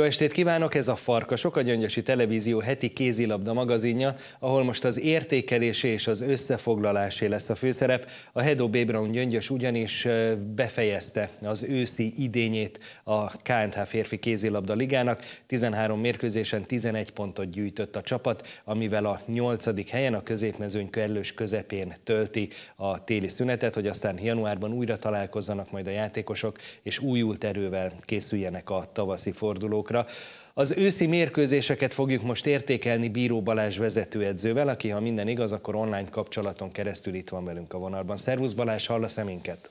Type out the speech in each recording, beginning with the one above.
Jó estét kívánok, ez a Farkasok, a Gyöngyösi Televízió heti kézilabda magazinja, ahol most az értékelésé és az összefoglalásé lesz a főszerep. A Hedo B. Brown Gyöngyös ugyanis befejezte az őszi idényét a KNH férfi kézilabda ligának. 13 mérkőzésen 11 pontot gyűjtött a csapat, amivel a 8. helyen a középmezőny kellős közepén tölti a téli szünetet, hogy aztán januárban újra találkozzanak majd a játékosok, és újult erővel készüljenek a tavaszi forduló fordulókra. Az őszi mérkőzéseket fogjuk most értékelni Bíró Balázs vezetőedzővel, aki ha minden igaz, akkor online kapcsolaton keresztül itt van velünk a vonalban. Szervusz Balázs, hallasz-e minket?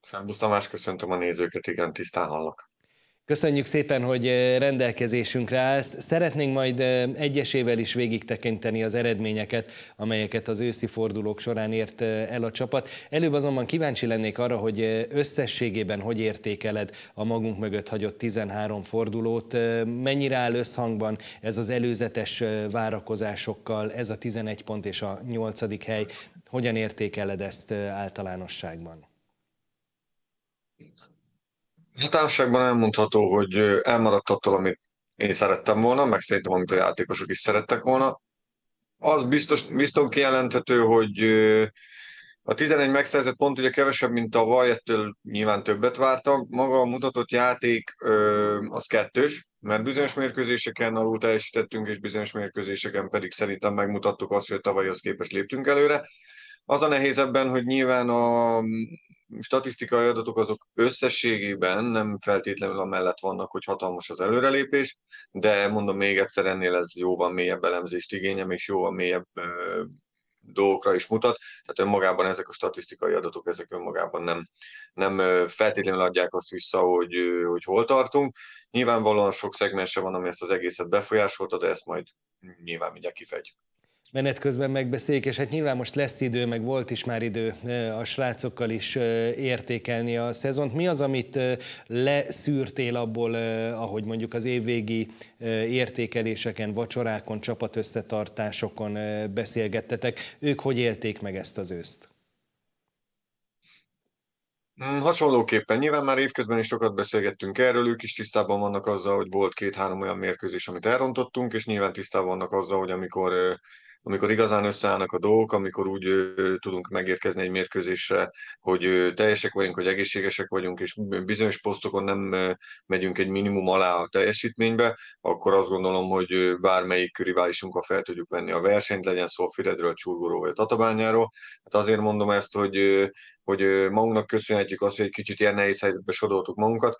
Szervusz Tamás, köszöntöm a nézőket, igen, tisztán hallok. Köszönjük szépen, hogy rendelkezésünkre állsz. Szeretnénk majd egyesével is végig tekinteni az eredményeket, amelyeket az őszi fordulók során ért el a csapat. Előbb azonban kíváncsi lennék arra, hogy összességében hogy értékeled a magunk mögött hagyott 13 fordulót. Mennyire áll összhangban ez az előzetes várakozásokkal, ez a 11 pont és a 8. hely? Hogyan értékeled ezt általánosságban? Általánosságban elmondható, hogy elmaradt attól, amit én szerettem volna, meg szerintem, amit a játékosok is szerettek volna. Az biztos, biztos kijelenthető, hogy a 11 megszerzett pont ugye kevesebb, mint a vaj, ettől nyilván többet vártak. Maga a mutatott játék az kettős, mert bizonyos mérkőzéseken alul teljesítettünk, és bizonyos mérkőzéseken pedig szerintem megmutattuk azt, hogy tavalyhoz képest léptünk előre. Az a nehéz ebben, hogy nyilván a statisztikai adatok azok összességében nem feltétlenül amellett vannak, hogy hatalmas az előrelépés, de mondom még egyszer, ennél ez jóval mélyebb elemzést igényel, és jóval mélyebb ö, dolgokra is mutat, tehát önmagában ezek a statisztikai adatok, ezek önmagában nem, nem feltétlenül adják azt vissza, hogy, hogy hol tartunk. Nyilvánvalóan sok szegmense van, ami ezt az egészet befolyásolta, de ezt majd nyilván mindjárt kifejtjük menet közben megbeszéljük, és hát nyilván most lesz idő, meg volt is már idő a srácokkal is értékelni a szezont. Mi az, amit leszűrtél abból, ahogy mondjuk az évvégi értékeléseken, vacsorákon, csapatösszetartásokon beszélgettetek? Ők hogy élték meg ezt az őszt? Hmm, hasonlóképpen, nyilván már évközben is sokat beszélgettünk erről, ők is tisztában vannak azzal, hogy volt két-három olyan mérkőzés, amit elrontottunk, és nyilván tisztában vannak azzal, hogy amikor amikor igazán összeállnak a dolgok, amikor úgy ö, tudunk megérkezni egy mérkőzésre, hogy ö, teljesek vagyunk, hogy egészségesek vagyunk, és bizonyos posztokon nem ö, megyünk egy minimum alá a teljesítménybe, akkor azt gondolom, hogy ö, bármelyik riválisunkkal fel tudjuk venni a versenyt, legyen szó Firedről, Csurgóról vagy Tatabányáról. Hát azért mondom ezt, hogy, ö, hogy magunknak köszönhetjük azt, hogy egy kicsit ilyen nehéz helyzetbe sodoltuk magunkat,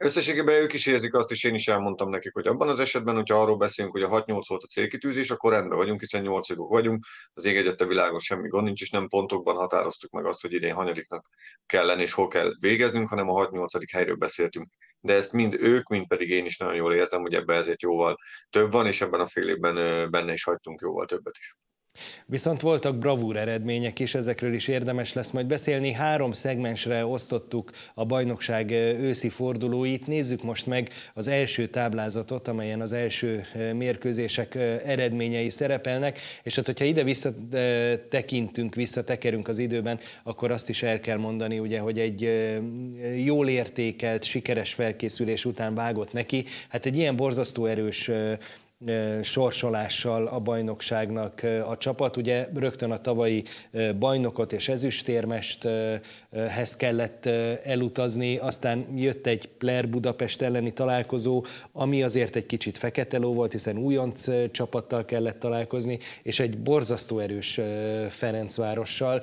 Összességében ők is érzik azt, és én is elmondtam nekik, hogy abban az esetben, hogyha arról beszélünk, hogy a 6-8 volt a célkitűzés, akkor rendben vagyunk, hiszen 8 vagyunk, az ég egyet a világon semmi gond nincs, és nem pontokban határoztuk meg azt, hogy idén hanyadiknak kell lenni, és hol kell végeznünk, hanem a 6-8 helyről beszéltünk. De ezt mind ők, mind pedig én is nagyon jól érzem, hogy ebben ezért jóval több van, és ebben a fél évben benne is hagytunk jóval többet is. Viszont voltak bravúr eredmények is, ezekről is érdemes lesz majd beszélni. Három szegmensre osztottuk a bajnokság őszi fordulóit. Nézzük most meg az első táblázatot, amelyen az első mérkőzések eredményei szerepelnek, és hát hogyha ide visszatekintünk, visszatekerünk az időben, akkor azt is el kell mondani, ugye, hogy egy jól értékelt, sikeres felkészülés után vágott neki. Hát egy ilyen borzasztó erős sorsolással a bajnokságnak a csapat. Ugye rögtön a tavalyi bajnokot és ezüstérmesthez kellett elutazni, aztán jött egy Pler Budapest elleni találkozó, ami azért egy kicsit fekete ló volt, hiszen újonc csapattal kellett találkozni, és egy borzasztó erős Ferencvárossal.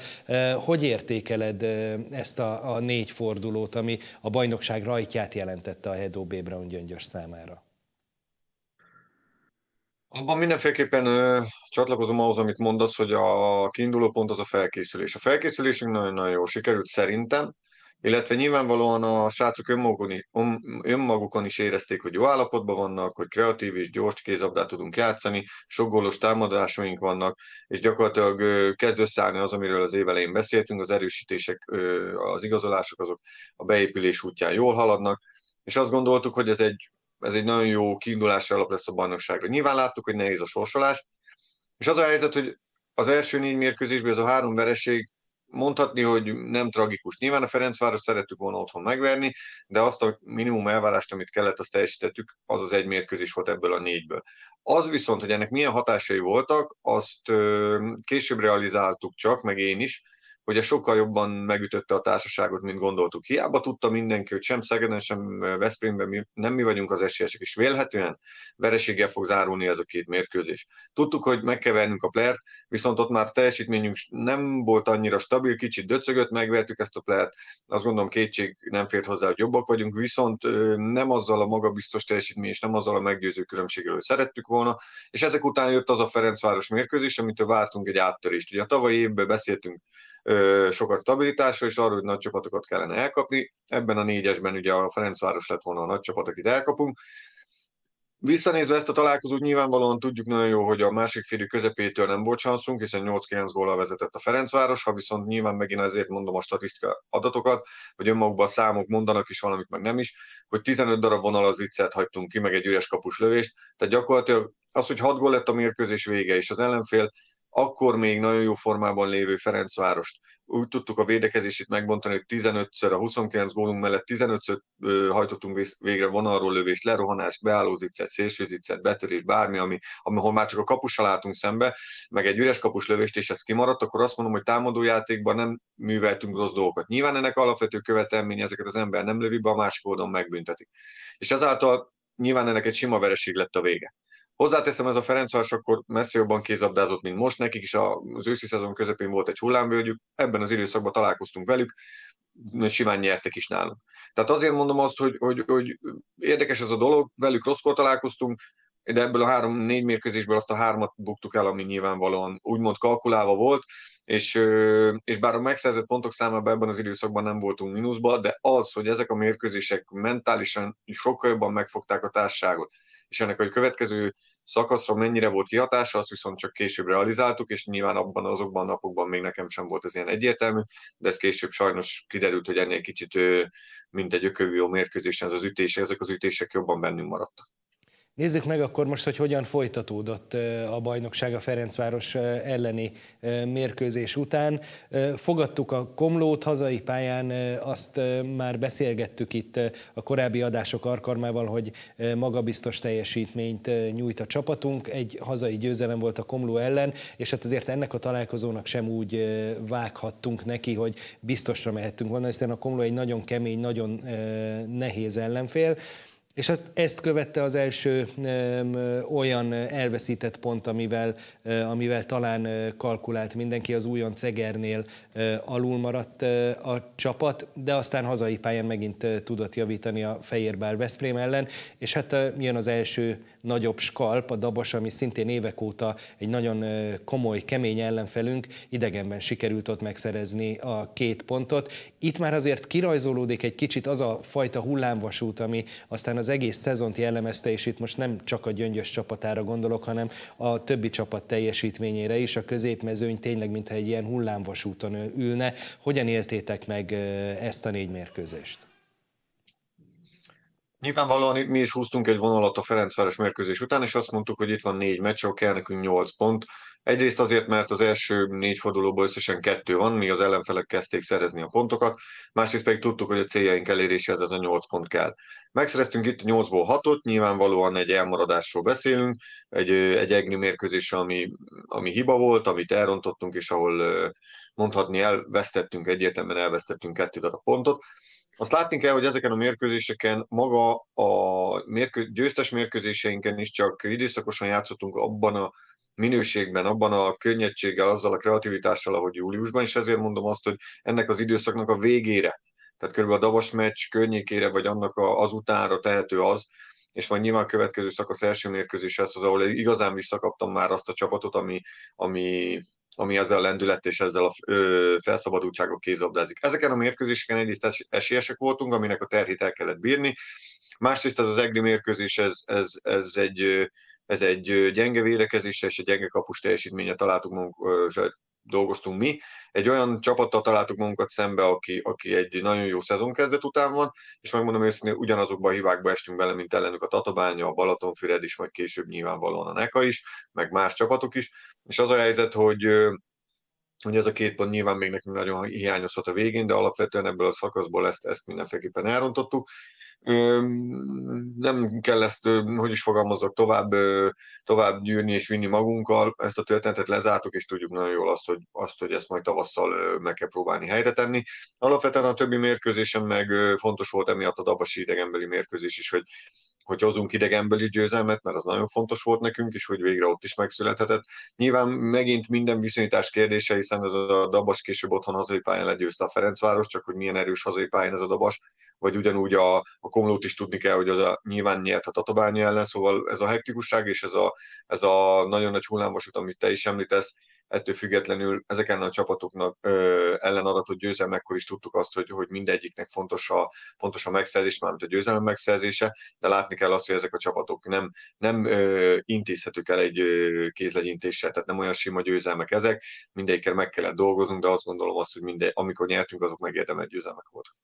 Hogy értékeled ezt a, a négy fordulót, ami a bajnokság rajtját jelentette a Hedó B. Gyöngyös számára? Abban mindenféleképpen ö, csatlakozom ahhoz, amit mondasz, hogy a kiinduló pont az a felkészülés. A felkészülésünk nagyon-nagyon jó sikerült szerintem, illetve nyilvánvalóan a srácok önmagukon is, önmagukon is érezték, hogy jó állapotban vannak, hogy kreatív és gyors kézabdát tudunk játszani, sok gólos támadásaink vannak, és gyakorlatilag kezd összeállni az, amiről az évelején beszéltünk, az erősítések, az igazolások azok a beépülés útján jól haladnak, és azt gondoltuk, hogy ez egy ez egy nagyon jó kiindulási alap lesz a bajnokságra. Nyilván láttuk, hogy nehéz a sorsolás, és az a helyzet, hogy az első négy mérkőzésben ez a három vereség mondhatni, hogy nem tragikus. Nyilván a Ferencváros szerettük volna otthon megverni, de azt a minimum elvárást, amit kellett, azt teljesítettük, az az egy mérkőzés volt ebből a négyből. Az viszont, hogy ennek milyen hatásai voltak, azt később realizáltuk csak, meg én is, hogy ez sokkal jobban megütötte a társaságot, mint gondoltuk. Hiába tudta mindenki, hogy sem Szegeden, sem Veszprémben mi, nem mi vagyunk az esélyesek, és vélhetően vereséggel fog zárulni ez a két mérkőzés. Tudtuk, hogy meg kell vennünk a plert, viszont ott már teljesítményünk nem volt annyira stabil, kicsit döcögött, megvertük ezt a plert, azt gondolom kétség nem fért hozzá, hogy jobbak vagyunk, viszont nem azzal a magabiztos teljesítmény, és nem azzal a meggyőző különbséggel, hogy szerettük volna, és ezek után jött az a Ferencváros mérkőzés, amitől vártunk egy áttörést. Ugye a tavalyi évben beszéltünk sokat stabilitásra, és arról, hogy nagy csapatokat kellene elkapni. Ebben a négyesben ugye a Ferencváros lett volna a nagy csapat, akit elkapunk. Visszanézve ezt a találkozót nyilvánvalóan tudjuk nagyon jó, hogy a másik félő közepétől nem volt szanszunk, hiszen 8-9 góllal vezetett a Ferencváros, ha viszont nyilván megint ezért mondom a statisztika adatokat, hogy önmagukban a számok mondanak is valamit, meg nem is, hogy 15 darab vonal az iccet hagytunk ki, meg egy üres kapus lövést, tehát gyakorlatilag az, hogy 6 gól lett a mérkőzés vége, és az ellenfél akkor még nagyon jó formában lévő Ferencvárost. Úgy tudtuk a védekezését megbontani, hogy 15-ször, a 29 gólunk mellett 15-ször hajtottunk végre vonalról lövést, lerohanást, beállózicet, szélsőzicet, betörést, bármi, ami, ahol már csak a kapussal látunk szembe, meg egy üres kapus lövést, és ez kimaradt, akkor azt mondom, hogy támadójátékban nem műveltünk rossz dolgokat. Nyilván ennek alapvető követelmény, ezeket az ember nem lövi be, a másik oldalon megbüntetik. És ezáltal nyilván ennek egy sima vereség lett a vége. Hozzáteszem, ez a Ferencváros akkor messze jobban kézabdázott, mint most. Nekik is az őszi szezon közepén volt egy hullámvölgyük, ebben az időszakban találkoztunk velük, simán nyertek is nálunk. Tehát azért mondom azt, hogy, hogy, hogy érdekes ez a dolog, velük rosszkor találkoztunk, de ebből a három-négy mérkőzésből azt a hármat buktuk el, ami nyilvánvalóan úgymond kalkulálva volt, és, és bár a megszerzett pontok számában ebben az időszakban nem voltunk mínuszba, de az, hogy ezek a mérkőzések mentálisan sokkal jobban megfogták a társaságot, és ennek a következő szakaszra mennyire volt kihatása, azt viszont csak később realizáltuk, és nyilván abban azokban a napokban még nekem sem volt ez ilyen egyértelmű, de ez később sajnos kiderült, hogy ennél kicsit, mint egy ökövő mérkőzésen ez az ütés, ezek az ütések jobban bennünk maradtak. Nézzük meg akkor most, hogy hogyan folytatódott a bajnokság a Ferencváros elleni mérkőzés után. Fogadtuk a Komlót hazai pályán, azt már beszélgettük itt a korábbi adások arkarmával, hogy magabiztos teljesítményt nyújt a csapatunk. Egy hazai győzelem volt a Komló ellen, és hát azért ennek a találkozónak sem úgy vághattunk neki, hogy biztosra mehettünk volna, hiszen a Komló egy nagyon kemény, nagyon nehéz ellenfél. És ezt, ezt követte az első ö, olyan elveszített pont, amivel, ö, amivel talán ö, kalkulált mindenki, az újon Cegernél ö, alul maradt ö, a csapat, de aztán hazai pályán megint ö, tudott javítani a Fehérvár Veszprém ellen, és hát ö, jön az első nagyobb skalp, a Dabas, ami szintén évek óta egy nagyon komoly, kemény ellenfelünk, idegenben sikerült ott megszerezni a két pontot. Itt már azért kirajzolódik egy kicsit az a fajta hullámvasút, ami aztán az egész szezont jellemezte, és itt most nem csak a gyöngyös csapatára gondolok, hanem a többi csapat teljesítményére is. A középmezőny tényleg, mintha egy ilyen hullámvasúton ülne. Hogyan éltétek meg ezt a négy mérkőzést? Nyilvánvalóan mi is húztunk egy vonalat a Ferencváros mérkőzés után, és azt mondtuk, hogy itt van négy meccs, ahol kell nekünk nyolc pont. Egyrészt azért, mert az első négy fordulóból összesen kettő van, mi az ellenfelek kezdték szerezni a pontokat, másrészt pedig tudtuk, hogy a céljaink eléréséhez ez a nyolc pont kell. Megszereztünk itt a nyolcból hatot, nyilvánvalóan egy elmaradásról beszélünk, egy, egy egni mérkőzés, ami, ami hiba volt, amit elrontottunk, és ahol mondhatni elvesztettünk, egyértelműen elvesztettünk kettő darab pontot. Azt látni kell, hogy ezeken a mérkőzéseken maga a mérkő, győztes mérkőzéseinken is csak időszakosan játszottunk abban a minőségben, abban a könnyedséggel, azzal a kreativitással, ahogy júliusban, és ezért mondom azt, hogy ennek az időszaknak a végére, tehát körülbelül a Davos meccs környékére, vagy annak az utánra tehető az, és majd nyilván a következő szakasz első mérkőzés lesz az, ahol igazán visszakaptam már azt a csapatot, ami, ami ami ezzel a lendület és ezzel a felszabadultságok kézabdázik. Ezeken a mérkőzéseken egyrészt esélyesek voltunk, aminek a terhét el kellett bírni, másrészt ez az EGRI mérkőzés, ez, ez, ez egy ez egy gyenge védekezésre és egy gyenge kapus teljesítménye találtuk magunk, dolgoztunk mi. Egy olyan csapattal találtuk magunkat szembe, aki, aki egy nagyon jó szezonkezdet után van, és megmondom őszintén, ugyanazokban a hibákba estünk bele, mint ellenük a Tatabánya, a Balatonfüred is, majd később nyilvánvalóan a Neka is, meg más csapatok is. És az a helyzet, hogy hogy ez a két pont nyilván még nekünk nagyon hiányozhat a végén, de alapvetően ebből a szakaszból ezt, ezt mindenféleképpen elrontottuk. Nem kell ezt, hogy is fogalmazok, tovább, tovább gyűrni és vinni magunkkal. Ezt a történetet lezártuk, és tudjuk nagyon jól azt, hogy, azt, hogy ezt majd tavasszal meg kell próbálni helyre tenni. Alapvetően a többi mérkőzésen meg fontos volt emiatt a Dabasi idegenbeli mérkőzés is, hogy hogy hozunk idegenből is győzelmet, mert az nagyon fontos volt nekünk, és hogy végre ott is megszülethetett. Nyilván megint minden viszonyítás kérdése, hiszen ez a Dabas később otthon hazai pályán legyőzte a Ferencváros, csak hogy milyen erős hazai pályán ez a Dabas, vagy ugyanúgy a, a Komlót is tudni kell, hogy az a, nyilván nyert a Tatabánya ellen, szóval ez a hektikusság és ez a, ez a nagyon nagy hullámvasút, amit te is említesz, ettől függetlenül ezeken a csapatoknak ö, ellen adatott győzelmekkor is tudtuk azt, hogy, hogy mindegyiknek fontos a, fontos a megszerzés, mármint a győzelem megszerzése, de látni kell azt, hogy ezek a csapatok nem, nem ö, intézhetők el egy ö, kézlegyintéssel, tehát nem olyan sima győzelmek ezek, mindegyikkel meg kellett dolgoznunk, de azt gondolom azt, hogy minden, amikor nyertünk, azok megérdemelt győzelmek voltak.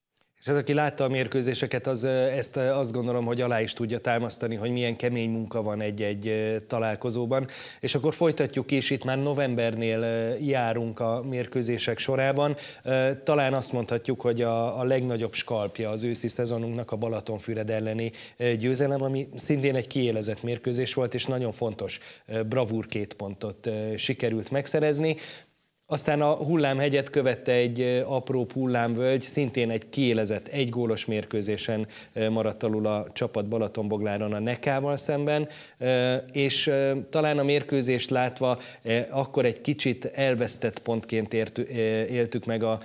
És az, aki látta a mérkőzéseket, az ezt azt gondolom, hogy alá is tudja támasztani, hogy milyen kemény munka van egy-egy találkozóban. És akkor folytatjuk is, itt már novembernél járunk a mérkőzések sorában. Talán azt mondhatjuk, hogy a, a legnagyobb skalpja az őszi szezonunknak a Balatonfüred elleni győzelem, ami szintén egy kiélezett mérkőzés volt, és nagyon fontos bravúr két pontot sikerült megszerezni. Aztán a hullámhegyet követte egy apró hullámvölgy, szintén egy kiélezett, egy gólos mérkőzésen maradt alul a csapat Balatonbogláron a Nekával szemben, és talán a mérkőzést látva akkor egy kicsit elvesztett pontként éltük meg a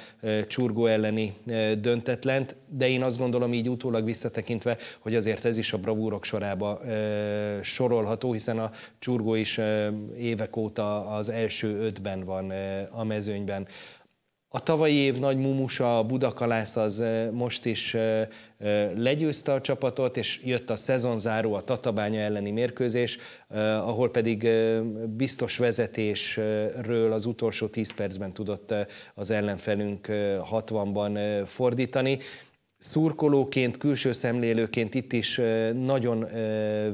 csurgó elleni döntetlent, de én azt gondolom így utólag visszatekintve, hogy azért ez is a bravúrok sorába sorolható, hiszen a csurgó is évek óta az első ötben van a mezőnyben. A tavalyi év nagy mumusa, a Budakalász az most is legyőzte a csapatot, és jött a szezonzáró, a Tatabánya elleni mérkőzés, ahol pedig biztos vezetésről az utolsó 10 percben tudott az ellenfelünk 60-ban fordítani szurkolóként, külső szemlélőként itt is nagyon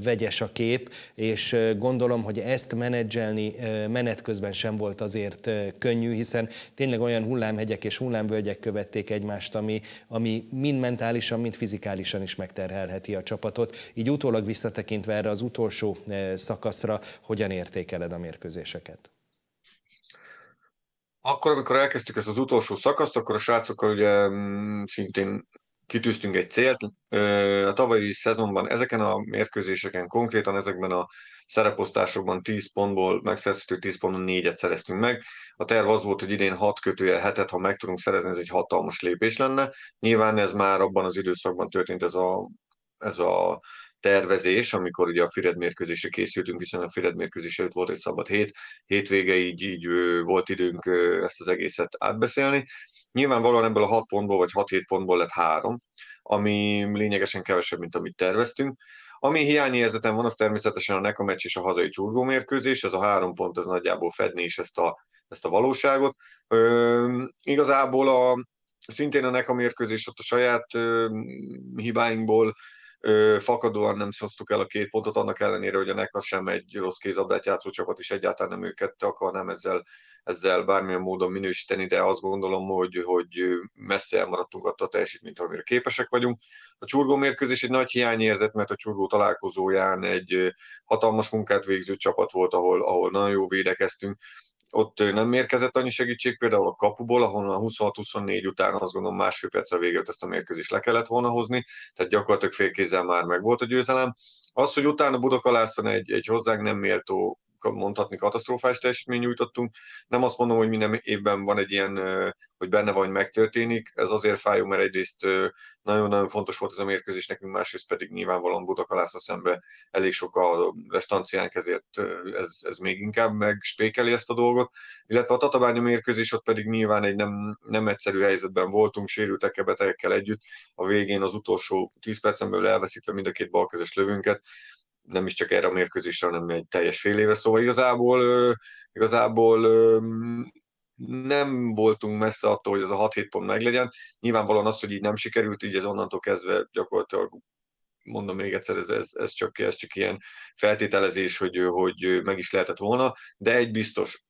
vegyes a kép, és gondolom, hogy ezt menedzselni menet közben sem volt azért könnyű, hiszen tényleg olyan hullámhegyek és hullámvölgyek követték egymást, ami, ami mind mentálisan, mind fizikálisan is megterhelheti a csapatot. Így utólag visszatekintve erre az utolsó szakaszra, hogyan értékeled a mérkőzéseket? Akkor, amikor elkezdtük ezt az utolsó szakaszt, akkor a srácokkal ugye mm, szintén kitűztünk egy célt. A tavalyi szezonban ezeken a mérkőzéseken, konkrétan ezekben a szereposztásokban 10 pontból megszereztük, 10 pontból 4-et szereztünk meg. A terv az volt, hogy idén 6 kötője hetet, ha meg tudunk szerezni, ez egy hatalmas lépés lenne. Nyilván ez már abban az időszakban történt ez a, ez a tervezés, amikor ugye a Fired mérkőzésre készültünk, hiszen a Fired mérkőzés előtt volt egy szabad hét, hétvége, így, így volt időnk ezt az egészet átbeszélni. Nyilvánvalóan ebből a 6 pontból vagy 6-7 pontból lett 3, ami lényegesen kevesebb, mint amit terveztünk. Ami hiányérzetem van, az természetesen a Neka meccs és a hazai csurgó mérkőzés, ez a három pont, ez nagyjából fedni is ezt a, ezt a valóságot. Ö, igazából a, szintén a Neka mérkőzés ott a saját ö, hibáinkból fakadóan nem szoztuk el a két pontot, annak ellenére, hogy a Neka sem egy rossz kézabdát játszó csapat, és egyáltalán nem őket akarnám ezzel ezzel bármilyen módon minősíteni, de azt gondolom, hogy, hogy messze elmaradtunk attól a teljesítményt, amire képesek vagyunk. A csurgó mérkőzés egy nagy hiányérzet, mert a csurgó találkozóján egy hatalmas munkát végző csapat volt, ahol, ahol nagyon jó védekeztünk ott nem érkezett annyi segítség, például a kapuból, ahol a 26-24 után azt gondolom másfél perc a végét ezt a mérkőzést le kellett volna hozni, tehát gyakorlatilag félkézzel már meg volt a győzelem. Az, hogy utána Budakalászon egy, egy hozzánk nem méltó mondhatni katasztrofás teljesítmény nyújtottunk. Nem azt mondom, hogy minden évben van egy ilyen, hogy benne van, hogy megtörténik. Ez azért fájó, mert egyrészt nagyon-nagyon fontos volt ez a mérkőzés nekünk, másrészt pedig nyilvánvalóan Budakalásza szembe elég sok a restanciánk, ezért ez, ez még inkább megspékeli ezt a dolgot. Illetve a Tatabánya mérkőzés ott pedig nyilván egy nem, nem egyszerű helyzetben voltunk, sérültekkel, betegekkel együtt. A végén az utolsó 10 percen belül elveszítve mind a két balkezes lövünket nem is csak erre a mérkőzésre, hanem egy teljes fél éve, szóval igazából, igazából nem voltunk messze attól, hogy ez a 6-7 pont meglegyen. Nyilvánvalóan az, hogy így nem sikerült, így ez onnantól kezdve gyakorlatilag mondom még egyszer, ez, ez, ez, csak, ez csak ilyen feltételezés, hogy, hogy meg is lehetett volna, de egy biztos,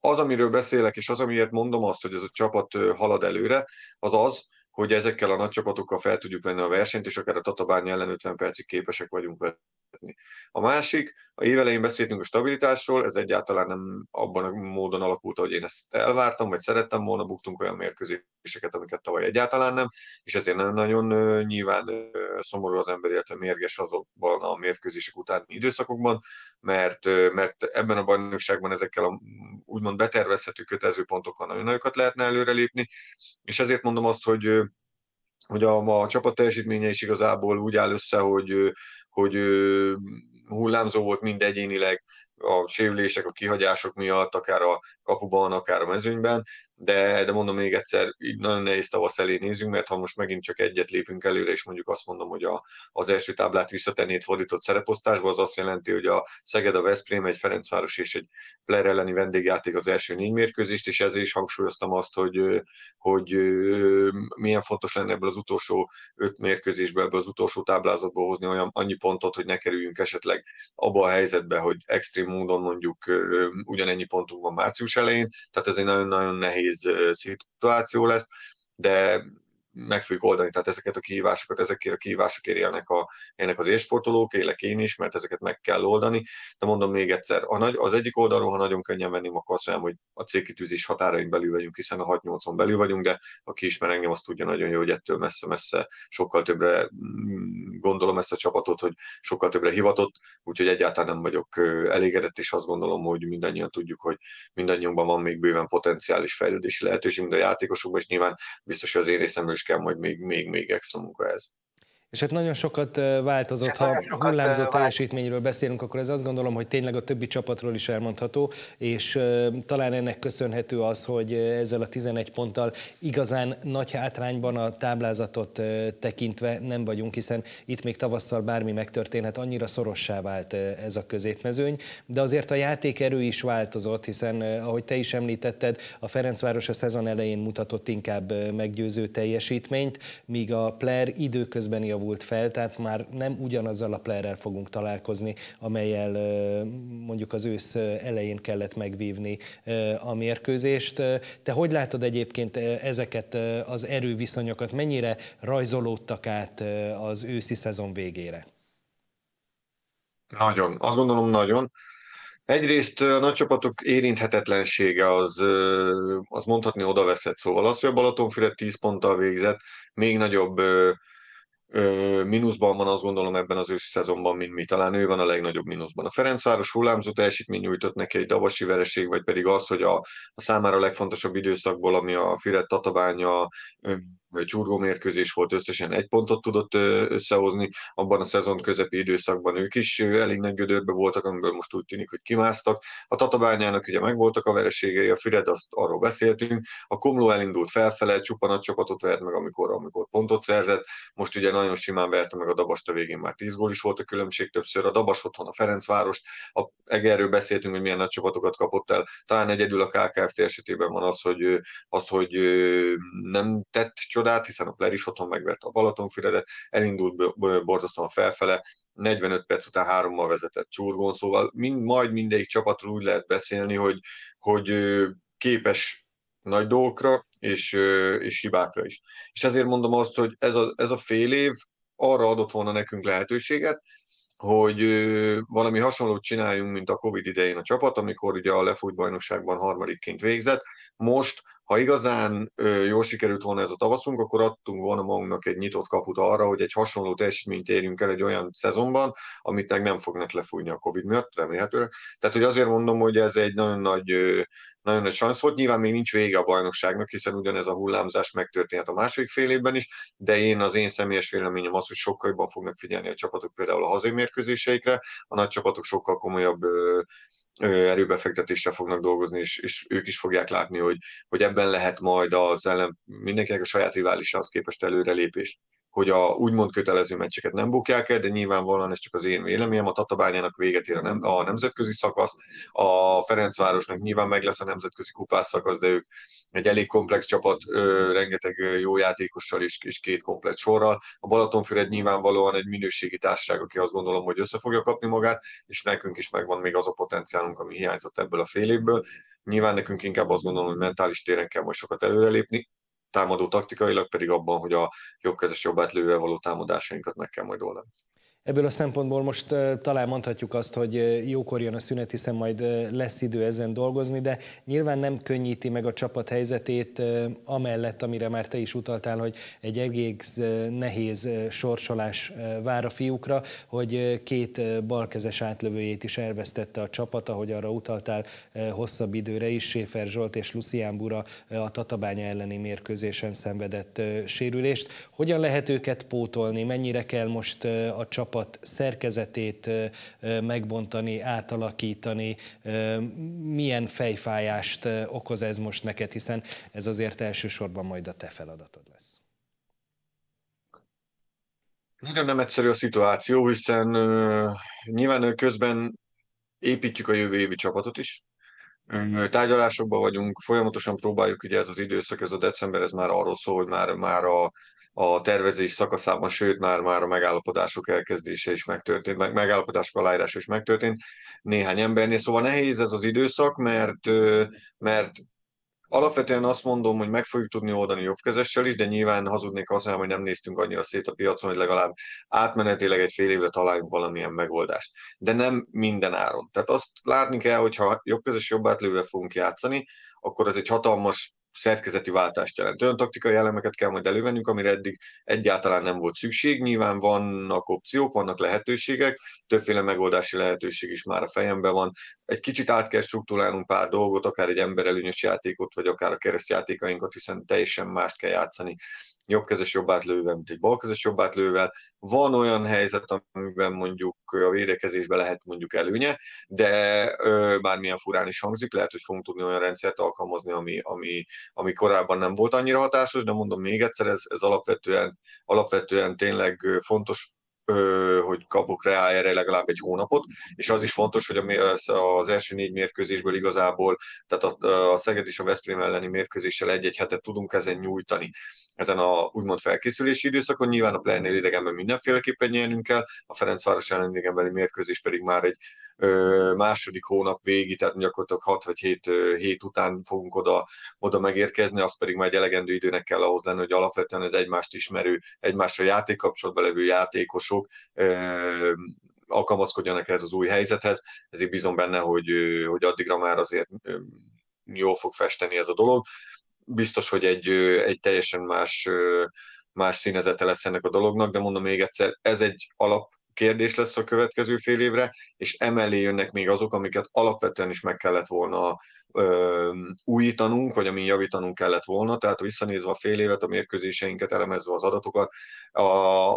az, amiről beszélek, és az, amiért mondom azt, hogy ez a csapat halad előre, az az, hogy ezekkel a nagy csapatokkal fel tudjuk venni a versenyt, és akár a Tatabány ellen 50 percig képesek vagyunk vezetni. A másik, a évelején beszéltünk a stabilitásról, ez egyáltalán nem abban a módon alakult, hogy én ezt elvártam, vagy szerettem volna, buktunk olyan mérkőzéseket, amiket tavaly egyáltalán nem, és ezért nem nagyon nyilván szomorú az ember, illetve mérges azokban a mérkőzések utáni időszakokban, mert, mert ebben a bajnokságban ezekkel a úgymond betervezhető kötelező pontokkal nagyon nagyokat lehetne előrelépni, és ezért mondom azt, hogy hogy a, a csapat teljesítménye is igazából úgy áll össze, hogy, hogy hullámzó volt mind egyénileg, a sérülések, a kihagyások miatt, akár a kapuban, akár a mezőnyben, de, de mondom még egyszer, így nagyon nehéz tavasz elé nézünk, mert ha most megint csak egyet lépünk előre, és mondjuk azt mondom, hogy a, az első táblát visszatennéd fordított szereposztásba, az azt jelenti, hogy a Szeged, a Veszprém, egy Ferencváros és egy Player elleni vendégjáték az első négy mérkőzést, és ezért is hangsúlyoztam azt, hogy, hogy milyen fontos lenne ebből az utolsó öt mérkőzésből, ebből az utolsó táblázatból hozni olyan annyi pontot, hogy ne kerüljünk esetleg abba a helyzetbe, hogy extrém módon mondjuk ugyanennyi pontunk van március elején, tehát ez egy nagyon-nagyon nehéz szituáció lesz, de meg fogjuk oldani, tehát ezeket a kihívásokat, ezekért a kihívásokért élnek, a, élnek az élsportolók, élek én is, mert ezeket meg kell oldani, de mondom még egyszer, a nagy, az egyik oldalról, ha nagyon könnyen venném, akkor azt mondjam, hogy a célkitűzés határain belül vagyunk, hiszen a 6-8-on belül vagyunk, de aki ismer engem, azt tudja nagyon jó, hogy ettől messze-messze sokkal többre mm, gondolom ezt a csapatot, hogy sokkal többre hivatott, úgyhogy egyáltalán nem vagyok elégedett, és azt gondolom, hogy mindannyian tudjuk, hogy mindannyiunkban van még bőven potenciális fejlődési lehetőség, mind a játékosokban, és nyilván biztos, hogy az én részemről is kell majd még, még, még extra munka. És hát nagyon sokat változott, ha sokat hullámzó teljesítményről beszélünk, akkor ez azt gondolom, hogy tényleg a többi csapatról is elmondható, és talán ennek köszönhető az, hogy ezzel a 11 ponttal igazán nagy hátrányban a táblázatot tekintve nem vagyunk, hiszen itt még tavasszal bármi megtörténhet, annyira szorossá vált ez a középmezőny, de azért a játékerő is változott, hiszen ahogy te is említetted, a Ferencváros a szezon elején mutatott inkább meggyőző teljesítményt, míg a Player időközbeni javult fel, tehát már nem ugyanazzal a playerrel fogunk találkozni, amelyel mondjuk az ősz elején kellett megvívni a mérkőzést. Te hogy látod egyébként ezeket az erőviszonyokat, mennyire rajzolódtak át az őszi szezon végére? Nagyon, azt gondolom nagyon. Egyrészt a nagy csapatok érinthetetlensége az, az mondhatni odaveszett, szóval az, hogy a Balatonfüred 10 ponttal végzett, még nagyobb mínuszban van azt gondolom ebben az őszi szezonban, mint mi. Talán ő van a legnagyobb mínuszban. A Ferencváros hullámzó teljesítmény nyújtott neki egy davasi vereség, vagy pedig az, hogy a, a számára legfontosabb időszakból, ami a Firet Tatabánya csurgó mérkőzés volt, összesen egy pontot tudott összehozni, abban a szezon közepi időszakban ők is elég nagy gödörbe voltak, amiből most úgy tűnik, hogy kimásztak. A Tatabányának ugye megvoltak a vereségei, a Füred, azt arról beszéltünk, a Komló elindult felfele, csupa nagy csapatot vert meg, amikor, amikor pontot szerzett, most ugye nagyon simán verte meg a Dabast a végén, már 10 gól is volt a különbség többször, a Dabas otthon a Ferencváros, a Egerről beszéltünk, hogy milyen nagy csapatokat kapott el, talán egyedül a KKFT esetében van az, hogy, azt, hogy nem tett csodát, hiszen a Pler is otthon megverte a Balatonfüredet, elindult borzasztóan felfele, 45 perc után hárommal vezetett csurgón, szóval mind, majd mindegyik csapatról úgy lehet beszélni, hogy, hogy képes nagy dolgokra és, és hibákra is. És ezért mondom azt, hogy ez a, ez a fél év arra adott volna nekünk lehetőséget, hogy valami hasonlót csináljunk, mint a Covid idején a csapat, amikor ugye a lefújt bajnokságban harmadikként végzett. Most ha igazán jól sikerült volna ez a tavaszunk, akkor adtunk volna magunknak egy nyitott kaput arra, hogy egy hasonló teljesítményt érjünk el egy olyan szezonban, amit meg nem fognak lefújni a Covid miatt, remélhetőleg. Tehát, hogy azért mondom, hogy ez egy nagyon nagy, nagyon nagy szansz volt. Nyilván még nincs vége a bajnokságnak, hiszen ugyanez a hullámzás megtörténhet a második fél évben is, de én az én személyes véleményem az, hogy sokkal jobban fognak figyelni a csapatok például a hazai mérkőzéseikre, a nagy csapatok sokkal komolyabb erőbefektetésre fognak dolgozni, és, és ők is fogják látni, hogy, hogy ebben lehet majd az ellen mindenkinek a saját riválisához képest előrelépés hogy a úgymond kötelező meccseket nem bukják el, de nyilvánvalóan ez csak az én véleményem. A Tatabányának véget ér a, nem, a nemzetközi szakasz, a Ferencvárosnak nyilván meg lesz a nemzetközi kupás szakasz, de ők egy elég komplex csapat, ö, rengeteg jó játékossal és, és két komplet sorral. A Balatonfüred nyilvánvalóan egy minőségi társaság, aki azt gondolom, hogy össze fogja kapni magát, és nekünk is megvan még az a potenciálunk, ami hiányzott ebből a fél évből Nyilván nekünk inkább azt gondolom, hogy mentális téren kell majd sokat előrelépni, támadó taktikailag pedig abban, hogy a jobbkezes jobbátlővel való támadásainkat meg kell majd oldani. Ebből a szempontból most talán mondhatjuk azt, hogy jókor jön a szünet, hiszen majd lesz idő ezen dolgozni, de nyilván nem könnyíti meg a csapat helyzetét, amellett, amire már te is utaltál, hogy egy egész nehéz sorsolás vár a fiúkra, hogy két balkezes átlövőjét is elvesztette a csapat, ahogy arra utaltál hosszabb időre is, Séfer Zsolt és Lucián Bura a Tatabánya elleni mérkőzésen szenvedett sérülést. Hogyan lehet őket pótolni, mennyire kell most a csapat csapat szerkezetét megbontani, átalakítani, milyen fejfájást okoz ez most neked, hiszen ez azért elsősorban majd a te feladatod lesz. Nagyon nem egyszerű a szituáció, hiszen nyilván közben építjük a jövő évi csapatot is. Uh, tárgyalásokban vagyunk, folyamatosan próbáljuk, ugye ez az időszak, ez a december, ez már arról szól, hogy már, már a, a tervezés szakaszában, sőt már, már a megállapodások elkezdése is megtörtént, meg megállapodások aláírása is megtörtént néhány embernél. Szóval nehéz ez az időszak, mert, mert Alapvetően azt mondom, hogy meg fogjuk tudni oldani jobbkezessel is, de nyilván hazudnék azt hogy nem néztünk annyira szét a piacon, hogy legalább átmenetileg egy fél évre találjunk valamilyen megoldást. De nem minden áron. Tehát azt látni kell, hogy ha jobbkezes jobbátlővel fogunk játszani, akkor az egy hatalmas szerkezeti váltást jelent. Olyan taktikai elemeket kell majd elővennünk, amire eddig egyáltalán nem volt szükség. Nyilván vannak opciók, vannak lehetőségek, többféle megoldási lehetőség is már a fejemben van. Egy kicsit át kell struktúrálnunk pár dolgot, akár egy emberelőnyös játékot, vagy akár a keresztjátékainkat, hiszen teljesen mást kell játszani jobbkezes jobbátlővel, mint egy balkezes jobbátlővel. Van olyan helyzet, amiben mondjuk a védekezésben lehet mondjuk előnye, de ö, bármilyen furán is hangzik, lehet, hogy fogunk tudni olyan rendszert alkalmazni, ami, ami, ami korábban nem volt annyira hatásos, de mondom még egyszer, ez, ez alapvetően, alapvetően tényleg fontos hogy kapok rá erre legalább egy hónapot, és az is fontos, hogy az első négy mérkőzésből igazából, tehát a, a Szeged és a Veszprém elleni mérkőzéssel egy-egy hetet tudunk ezen nyújtani ezen a úgymond felkészülési időszakon. Nyilván a Plennél idegenben mindenféleképpen nyernünk kell, a Ferencváros ellen idegenbeli mérkőzés pedig már egy ö, második hónap végi, tehát gyakorlatilag 6 vagy 7 hét után fogunk oda, oda megérkezni, az pedig már egy elegendő időnek kell ahhoz lenni, hogy alapvetően az egymást ismerő, egymásra játékkapcsolatban levő játékosok ö, alkalmazkodjanak ez az új helyzethez, ezért bízom benne, hogy, hogy addigra már azért jól fog festeni ez a dolog biztos, hogy egy, egy teljesen más, más színezete lesz ennek a dolognak, de mondom még egyszer, ez egy alap kérdés lesz a következő fél évre, és emellé jönnek még azok, amiket alapvetően is meg kellett volna újítanunk, vagy amin javítanunk kellett volna, tehát visszanézve a fél évet, a mérkőzéseinket, elemezve az adatokat, a,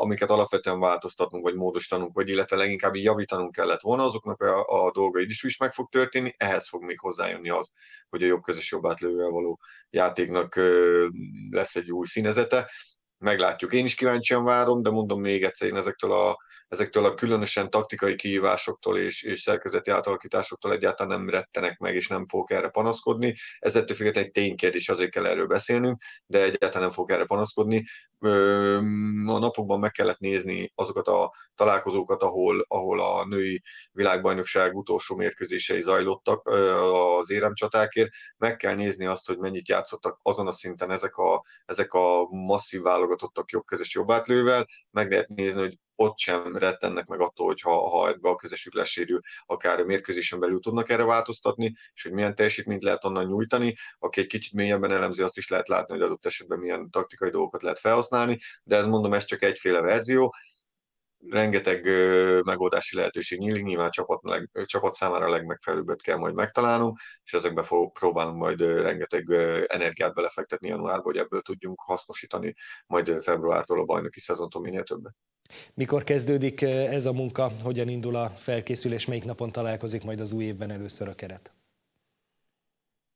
amiket alapvetően változtatnunk, vagy módosítanunk, vagy illetve leginkább javítanunk kellett volna, azoknak a, a dolgai is, is meg fog történni, ehhez fog még hozzájönni az, hogy a jobb közös jobb átlővel való játéknak ö, lesz egy új színezete, meglátjuk. Én is kíváncsian várom, de mondom még egyszer, én ezektől a ezektől a különösen taktikai kihívásoktól és, és szerkezeti átalakításoktól egyáltalán nem rettenek meg, és nem fogok erre panaszkodni. Ez ettől függetlenül egy ténykérdés, azért kell erről beszélnünk, de egyáltalán nem fogok erre panaszkodni. A napokban meg kellett nézni azokat a találkozókat, ahol, ahol a női világbajnokság utolsó mérkőzései zajlottak az éremcsatákért. Meg kell nézni azt, hogy mennyit játszottak azon a szinten ezek a, ezek a masszív válogatottak jobbkezes jobbátlővel. Meg lehet nézni, hogy ott sem rettennek meg attól, hogy ha, ha ebbe a közösük lesérül, akár a mérkőzésen belül tudnak erre változtatni, és hogy milyen teljesítményt lehet onnan nyújtani. Aki egy kicsit mélyebben elemzi, azt is lehet látni, hogy adott esetben milyen taktikai dolgokat lehet felhasználni, de ez mondom, ez csak egyféle verzió rengeteg megoldási lehetőség nyílik, nyilván csapat, leg, csapat számára a legmegfelelőbbet kell majd megtalálnunk, és ezekbe fog, próbálunk majd rengeteg energiát belefektetni januárba, hogy ebből tudjunk hasznosítani majd februártól a bajnoki szezontól minél többet. Mikor kezdődik ez a munka, hogyan indul a felkészülés, melyik napon találkozik majd az új évben először a keret?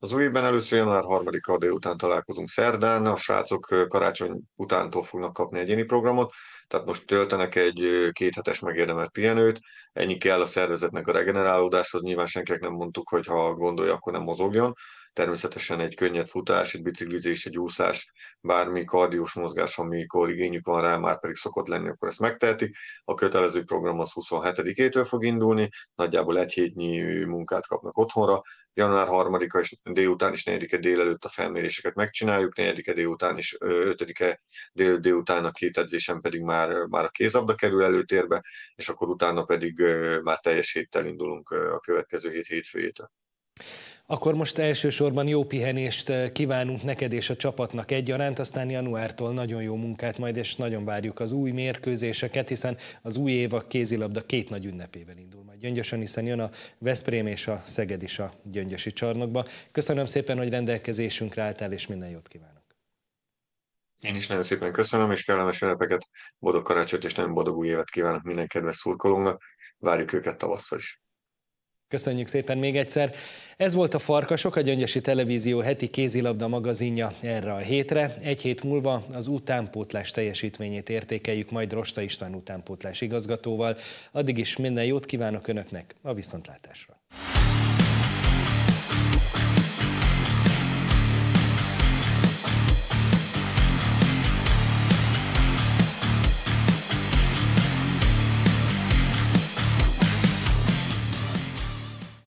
Az új évben először január 3-a délután találkozunk szerdán, a srácok karácsony utántól fognak kapni egyéni programot, tehát most töltenek egy kéthetes megérdemelt pihenőt, ennyi kell a szervezetnek a regenerálódáshoz, nyilván senkinek nem mondtuk, hogy ha gondolja, akkor nem mozogjon, természetesen egy könnyed futás, egy biciklizés, egy úszás, bármi kardiós mozgás, amikor igényük van rá, már pedig szokott lenni, akkor ezt megtehetik. A kötelező program az 27-től fog indulni, nagyjából egy hétnyi munkát kapnak otthonra, január 3-a és délután és 4-e délelőtt a felméréseket megcsináljuk, 4-e délután és 5-e dél, délután a két edzésen pedig már, már a kézabda kerül előtérbe, és akkor utána pedig már teljes héttel indulunk a következő hét hétfőjétől. Akkor most elsősorban jó pihenést eh, kívánunk neked és a csapatnak egyaránt, aztán januártól nagyon jó munkát majd, és nagyon várjuk az új mérkőzéseket, hiszen az új év a kézilabda két nagy ünnepében indul majd Gyöngyösön, hiszen jön a Veszprém és a Szeged is a Gyöngyösi csarnokba. Köszönöm szépen, hogy rendelkezésünkre álltál, és minden jót kívánok! Én is nagyon szépen köszönöm, és kellemes ünnepeket, boldog karácsonyt és nagyon boldog új évet kívánok minden kedves szurkolónak. Várjuk őket tavasszal is. Köszönjük szépen még egyszer. Ez volt a Farkasok, a Gyöngyösi Televízió heti kézilabda magazinja erre a hétre. Egy hét múlva az utánpótlás teljesítményét értékeljük majd Rosta István utánpótlás igazgatóval. Addig is minden jót kívánok Önöknek a viszontlátásra.